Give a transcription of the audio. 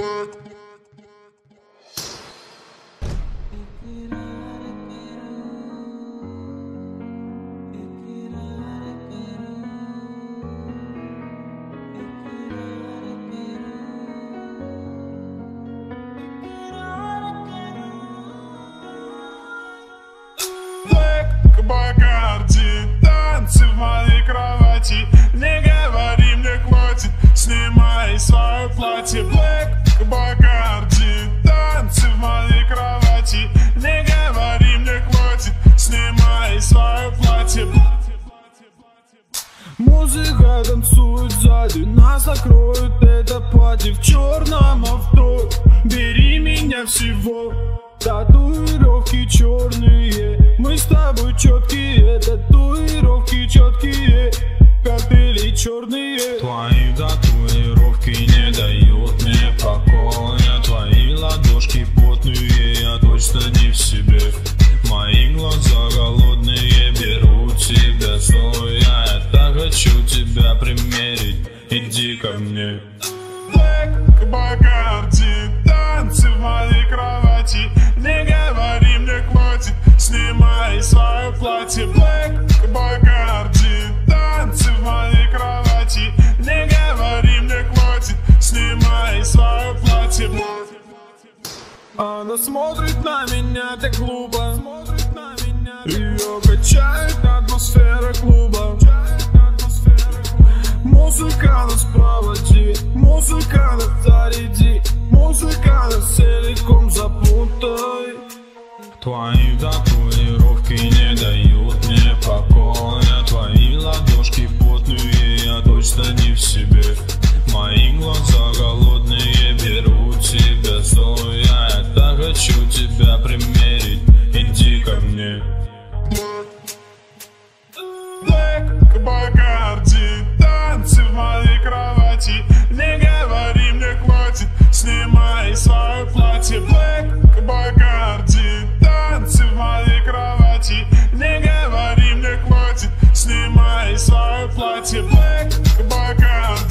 Black Бакарди, танцы в моей Танцует сзади, нас закроют это пати в черном авто. Бери меня всего, татуировки черные. Мы с тобой четкие, татуировки четкие Коктейли черные. Твои тебя примерить, иди ко мне. Black Бакарди, танцы в моей кровати. Не говори, мне хватит, снимай свое платье. Black Бакарди, танцы в моей кровати. Не говори, мне хватит, снимай свое платье. Она смотрит на меня так глупо. Ее качает атмосфера тебя примерить, иди ко мне. Black Бакарди, танцы в моей кровати. Не говори, мне хватит, снимай свое платье. Black Бакарди, танцы в моей кровати. Не говори, мне хватит, снимай свое платье. Black Бакарди